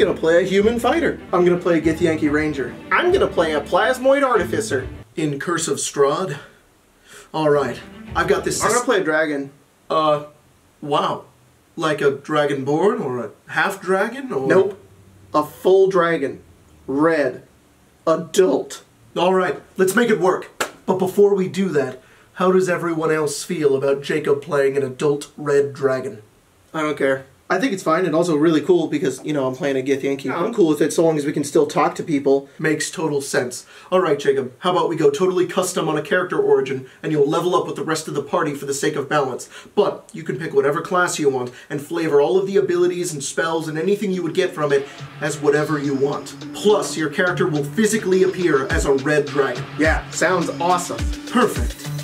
gonna play a human fighter. I'm gonna play a Githyanki Ranger. I'm gonna play a Plasmoid Artificer. In Curse of Strahd? Alright, I've got this. I'm gonna play a dragon. Uh, wow. Like a dragonborn or a half dragon or. Nope. A full dragon. Red. Adult. Alright, let's make it work. But before we do that, how does everyone else feel about Jacob playing an adult red dragon? I don't care. I think it's fine and also really cool because, you know, I'm playing a Githyanki. I'm cool with it so long as we can still talk to people. Makes total sense. Alright, Jacob, how about we go totally custom on a character origin and you'll level up with the rest of the party for the sake of balance. But you can pick whatever class you want and flavor all of the abilities and spells and anything you would get from it as whatever you want. Plus, your character will physically appear as a red dragon. Yeah, sounds awesome. Perfect.